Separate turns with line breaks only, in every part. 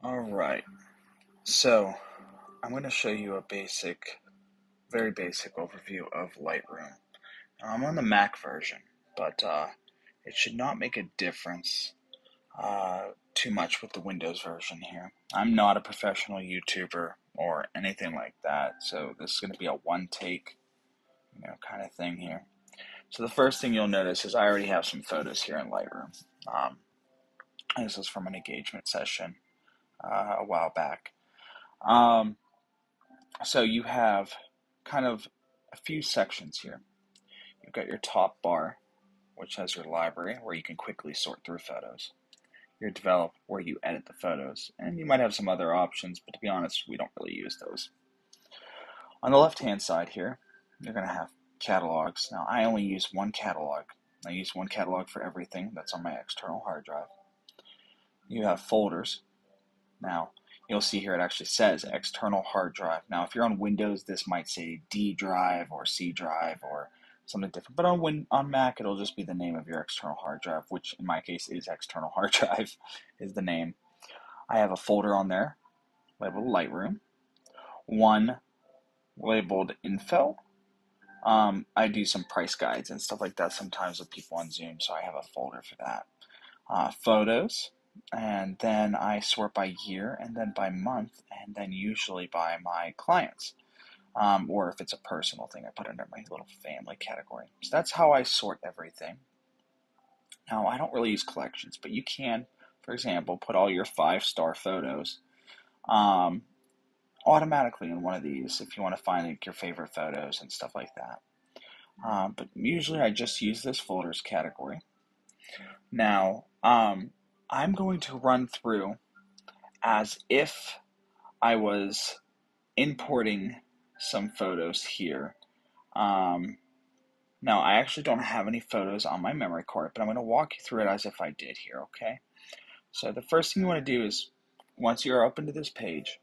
All right, so I'm going to show you a basic, very basic overview of Lightroom. Now, I'm on the Mac version, but uh, it should not make a difference uh, too much with the Windows version here. I'm not a professional YouTuber or anything like that, so this is going to be a one take, you know, kind of thing here. So the first thing you'll notice is I already have some photos here in Lightroom. Um, this is from an engagement session uh, a while back. Um, so you have kind of a few sections here. You've got your top bar, which has your library where you can quickly sort through photos. Your develop where you edit the photos, and you might have some other options, but to be honest, we don't really use those. On the left hand side here, you're going to have catalogs. Now, I only use one catalog. I use one catalog for everything that's on my external hard drive. You have folders, now, you'll see here it actually says external hard drive. Now, if you're on Windows, this might say D drive or C drive or something different. But on Win- on Mac, it'll just be the name of your external hard drive, which in my case is external hard drive, is the name. I have a folder on there labeled Lightroom, one labeled Info. Um, I do some price guides and stuff like that sometimes with people on Zoom, so I have a folder for that. Uh, photos, and then I sort by year and then by month and then usually by my clients. Um, or if it's a personal thing, I put it under my little family category. So that's how I sort everything. Now, I don't really use collections, but you can, for example, put all your five star photos um, automatically in one of these if you want to find like, your favorite photos and stuff like that. Um, but usually I just use this folders category. Now, um, I'm going to run through as if I was importing some photos here. Um, now, I actually don't have any photos on my memory card, but I'm going to walk you through it as if I did here, okay? So the first thing you want to do is, once you're open to this page,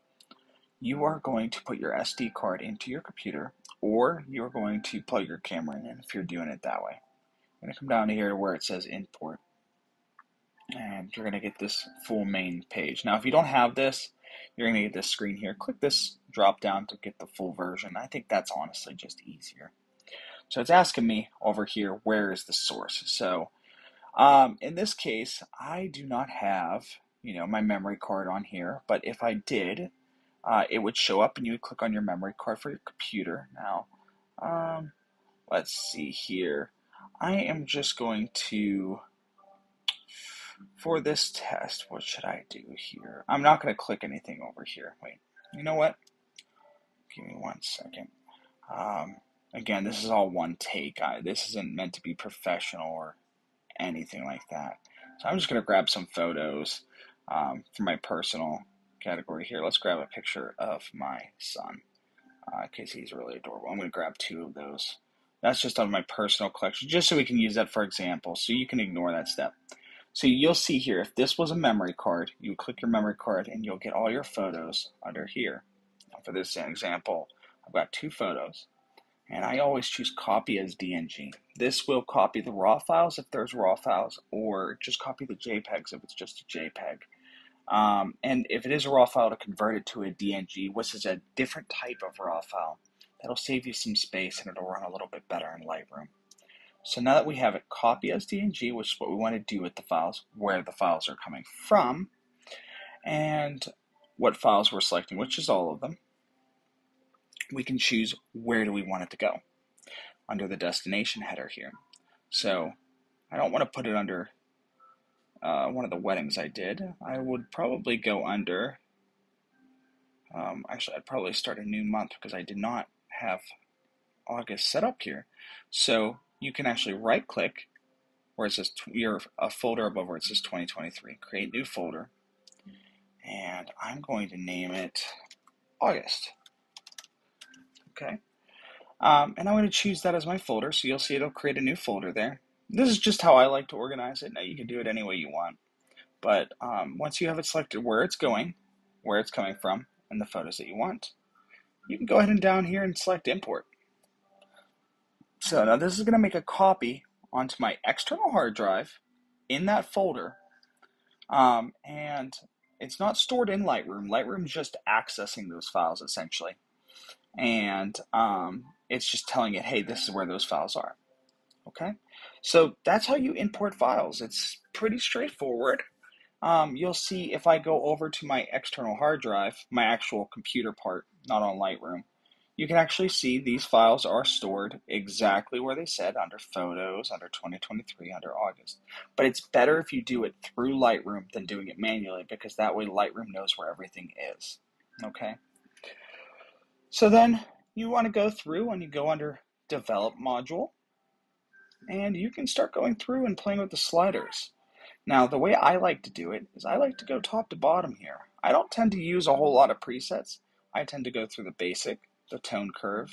you are going to put your SD card into your computer, or you're going to plug your camera in if you're doing it that way. I'm going to come down here to where it says import and you're going to get this full main page. Now, if you don't have this, you're going to get this screen here. Click this drop down to get the full version. I think that's honestly just easier. So it's asking me over here, where is the source? So um, in this case, I do not have, you know, my memory card on here, but if I did, uh, it would show up and you would click on your memory card for your computer. Now, um, let's see here. I am just going to for this test, what should I do here? I'm not going to click anything over here. Wait, you know what? Give me one second. Um, again, this is all one take. I, this isn't meant to be professional or anything like that. So I'm just going to grab some photos um, for my personal category here. Let's grab a picture of my son because uh, he's really adorable. I'm going to grab two of those. That's just on my personal collection, just so we can use that for example. So you can ignore that step. So you'll see here, if this was a memory card, you click your memory card and you'll get all your photos under here. For this example, I've got two photos and I always choose copy as DNG. This will copy the RAW files if there's RAW files or just copy the JPEGs if it's just a JPEG. Um, and if it is a RAW file to convert it to a DNG, which is a different type of RAW file, that'll save you some space and it'll run a little bit better in Lightroom. So now that we have it copy as DNG, which is what we want to do with the files, where the files are coming from, and what files we're selecting, which is all of them, we can choose where do we want it to go under the destination header here. So I don't want to put it under uh, one of the weddings I did. I would probably go under, um, actually, I'd probably start a new month because I did not have August set up here. So you can actually right click where it says your a folder above where it says 2023. Create new folder, and I'm going to name it August. Okay, um, and I'm going to choose that as my folder. So you'll see it'll create a new folder there. This is just how I like to organize it. Now you can do it any way you want, but um, once you have it selected where it's going, where it's coming from, and the photos that you want, you can go ahead and down here and select import. So now this is going to make a copy onto my external hard drive in that folder. Um, and it's not stored in Lightroom. Lightroom's just accessing those files essentially. And um, it's just telling it, hey, this is where those files are. Okay? So that's how you import files. It's pretty straightforward. Um, you'll see if I go over to my external hard drive, my actual computer part, not on Lightroom, you can actually see these files are stored exactly where they said under Photos, under 2023, under August. But it's better if you do it through Lightroom than doing it manually because that way Lightroom knows where everything is. Okay? So then you want to go through and you go under Develop module and you can start going through and playing with the sliders. Now, the way I like to do it is I like to go top to bottom here. I don't tend to use a whole lot of presets. I tend to go through the basic, the tone curve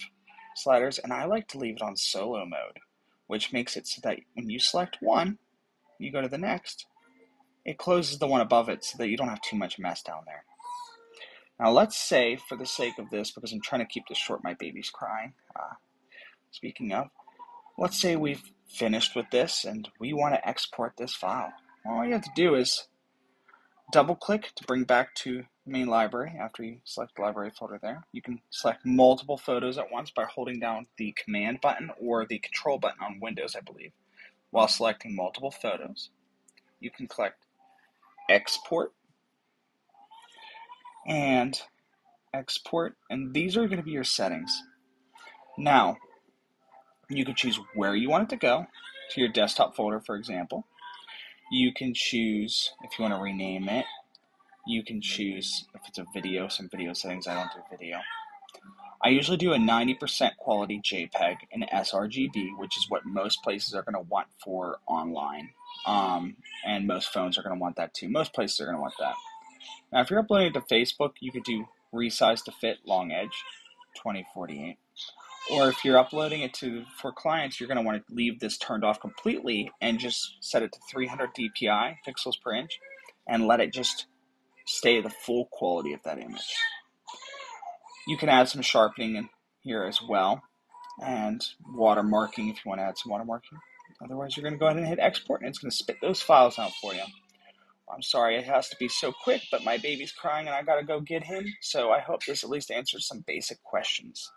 sliders, and I like to leave it on solo mode, which makes it so that when you select one, you go to the next, it closes the one above it so that you don't have too much mess down there. Now, let's say, for the sake of this, because I'm trying to keep this short, my baby's crying. Uh, speaking of, let's say we've finished with this and we want to export this file. All you have to do is double click to bring back to main library after you select the library folder there. You can select multiple photos at once by holding down the command button or the control button on Windows, I believe, while selecting multiple photos. You can click export and export, and these are going to be your settings. Now, you can choose where you want it to go to your desktop folder, for example. You can choose if you want to rename it. You can choose if it's a video, some video settings. I don't do video. I usually do a 90% quality JPEG and sRGB, which is what most places are going to want for online. Um, and most phones are going to want that too. Most places are going to want that. Now, if you're uploading it to Facebook, you could do resize to fit long edge 2048. Or if you're uploading it to for clients, you're going to want to leave this turned off completely and just set it to 300 dpi pixels per inch and let it just stay the full quality of that image. You can add some sharpening in here as well and watermarking if you want to add some watermarking. Otherwise, you're going to go ahead and hit export and it's going to spit those files out for you. I'm sorry it has to be so quick, but my baby's crying and I got to go get him. So I hope this at least answers some basic questions.